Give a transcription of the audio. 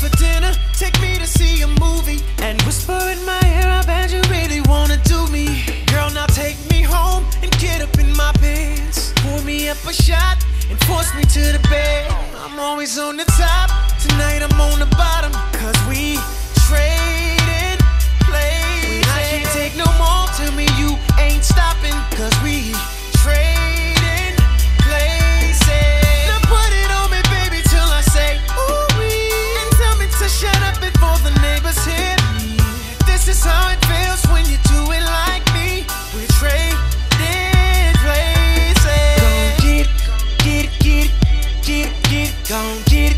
for dinner, take me to see a movie, and whisper in my ear, I bet you really wanna do me. Girl, now take me home and get up in my pants. Pour me up a shot and force me to the bed. I'm always on the top, tonight I'm on the bottom, Don't give